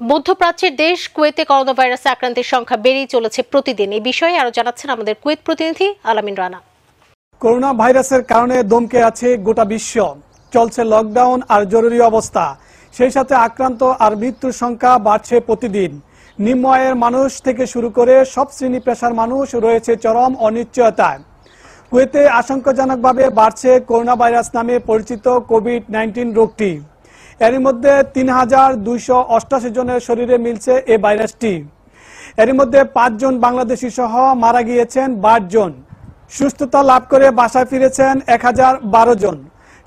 মধ্যপ্রাচ্যের দেশ কুয়েতে করোনা ভাইরাসে আক্রান্তের সংখ্যা বেড়েই চলেছে প্রতিদিন। এই বিষয়ে আরও জানাচ্ছেন আমাদের কুয়েত প্রতিনিধি আলামিন রানা। করোনা ভাইরাসের কারণে দমকে আছে গোটা বিশ্ব। চলছে লকডাউন আর জরুরি অবস্থা। সেই সাথে আক্রান্ত আর মৃত্যুর সংখ্যা বাড়ছে প্রতিদিন। নিম্ন আয়ের মানুষ থেকে শুরু করে সব শ্রেণি পেশার মানুষ রয়েছে চরম অনিশ্চয়তায়। কুয়েতে আশঙ্কাজনকভাবে বাড়ছে করোনা ভাইরাস নামে পরিচিত কোভিড নাইন্টিন রোগটি। এর মধ্যে তিন হাজার দুইশো অষ্টাশি জনের শরীরে মিলছে এ ভাইরাসটি। এরই মধ্যে পাঁচজন বাংলাদেশি সহ মারা গিয়েছেন বার জন। সুস্থতা লাভ করে বাসায় ফিরেছেন এক হাজার বারো জন।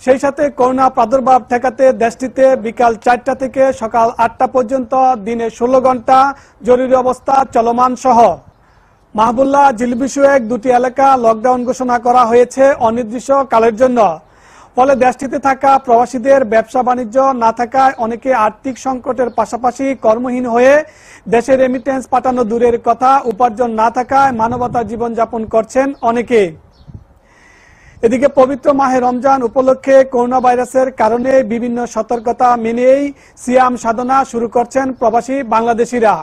সেই সাথে করোনা প্রাদুর্ভাব ঠেকাতে দেশটিতে বিকাল চারটা থেকে সকাল আটটা পর্যন্ত দিনে ষোলো ঘণ্টা জরুরি অবস্থা চলমান সহ। মাহবুল্লাহ জিলবিশুয়েক দুটি এলাকা লকডাউন ঘোষণা করা হয়েছে অনির্দিষ্ট কালের জন্য। ফলে দেশটিতে থাকা প্রবাসীদের ব্যবসা বাণিজ্য না থাকায় অনেকে আর্থিক সংকটের পাশাপাশি কর্মহীন হয়ে দেশে রেমিটেন্স পাঠানো দূরের কথা, উপার্জন না থাকায় মানবতা জীবনযাপন করছেন অনেকে। এদিকে পবিত্র মাহে রমজান উপলক্ষে করোনা ভাইরাসের কারণে বিভিন্ন সতর্কতা মেনেই সিয়াম সাধনা শুরু করছেন প্রবাসী বাংলাদেশিরা।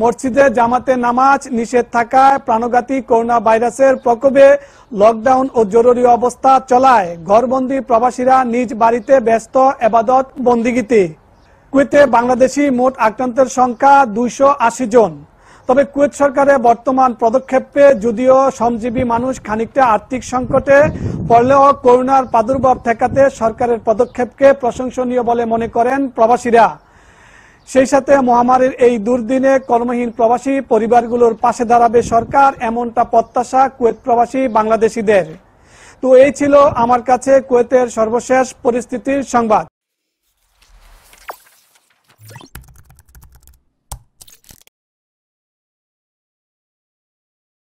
মসজিদে জামাতে নামাজ, নিষেধ থাকায় প্রাণঘাতী করোনা ভাইরাসের প্রকোপে লকডাউন ও জরুরি অবস্থা চলায় ঘরবন্দি প্রবাসীরা নিজ বাড়িতে ব্যস্ত, এবাদত, বন্দিগিতে। কুয়েতে বাংলাদেশি মোট আক্রান্তের সংখ্যা দুইশো আশি জন। তবে কুয়েত সরকারের বর্তমান পদক্ষেপে যদিও শ্রমজীবী মানুষ খানিকটা আর্থিক সংকটে পড়লেও করোনার প্রাদুর্ভাব ঠেকাতে সরকারের পদক্ষেপকে প্রশংসনীয় বলে মনে করেন প্রবাসীরা। সেই সাথে মহামারীর এই দুর্দিনে কর্মহীন প্রবাসী পরিবারগুলোর পাশে দাঁড়াবে সরকার, এমনটা প্রত্যাশা কুয়েত প্রবাসী বাংলাদেশিদের। তো এই ছিল আমার কাছে কুয়েতের সর্বশেষ পরিস্থিতির সংবাদ।